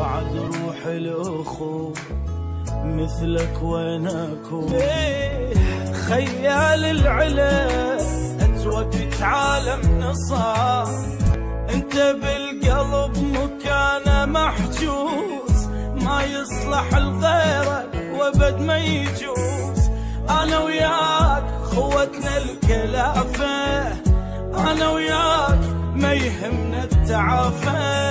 بعد روح الاخو مثلك وين اكون خيال العلا اتوقت عالم نصاب. أنت بالقلب مكانه محجوز. ما يصلح لغيرك وابد ما يجوز. أنا وياك خوتنا الكلافة. أنا وياك ما يهمنا التعافى